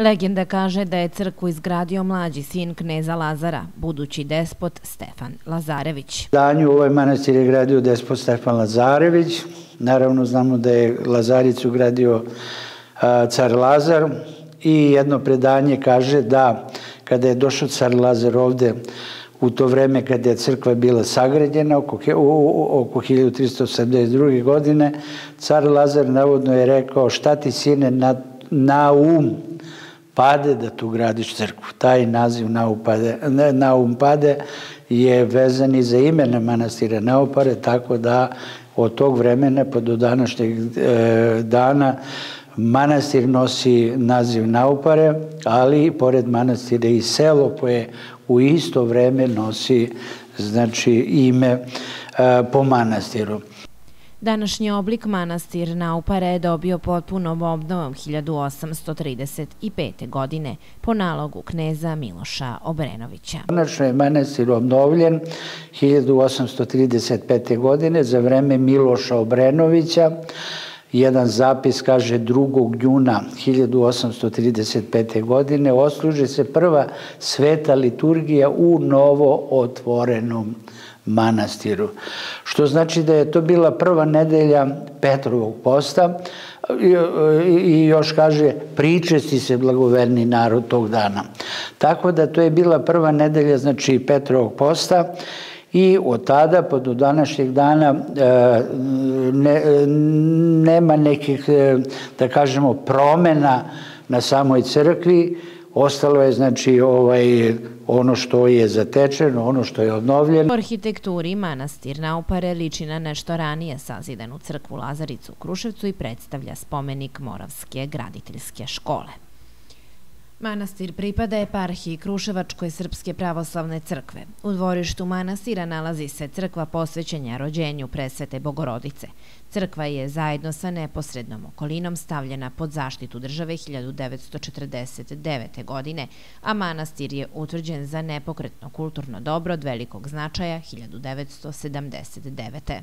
Legenda kaže da je crkvu izgradio mlađi sin kneza Lazara, budući despot Stefan Lazarević. Danju ovaj manastir je gradio despot Stefan Lazarević. Naravno znamo da je Lazaricu gradio car Lazar i jedno predanje kaže da kada je došao car Lazar ovde u to vreme kada je crkva bila sagrađena oko, oko 1372. godine, car Lazar navodno je rekao šta ti sine na, na um pade da tu gradiš crkvu. Taj naziv Naupade, Naum pade je vezan i za imena manastira Naupare, tako da od tog vremena pa do današnjeg e, dana manastir nosi naziv Naupare, ali pored manastira i selo koje u isto vreme nosi znači ime e, po manastiru. Današnji oblik manastir Naupare je dobio potpunom obnovom 1835. godine po nalogu kneza Miloša Obrenovića. Konačno je manastir obnovljen 1835. godine za vreme Miloša Obrenovića. Jedan zapis kaže 2. juna 1835. godine osluže se prva sveta liturgija u novo otvorenom manastiru. Što znači da je to bila prva nedelja Petrovog posta i još kaže pričesti se blagoverni narod tog dana. Tako da to je bila prva nedelja znači Petrovog posta i od tada pa do današnjeg dana e, ne, nema nekih, e, da kažemo, promena na samoj crkvi, Ostalo je znači ovaj ono što je zatečeno, ono što je obnovljeno. Po arhitekturi manastir Naupare liči na nešto ranije sazidanu crkvu Lazaricu u Kruševcu i predstavlja spomenik Moravske graditeljske škole. Manastir pripada eparhiji Kruševačkoj Srpske pravoslavne crkve. U dvorištu manastira nalazi se crkva posvećenja rođenju presvete Bogorodice. Crkva je zajedno sa neposrednom okolinom stavljena pod zaštitu države 1949. godine, a manastir je utvrđen za nepokretno kulturno dobro od velikog značaja 1979.